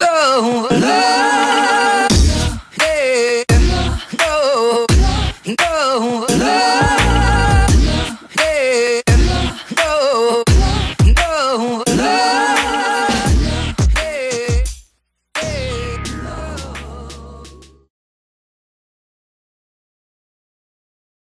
No.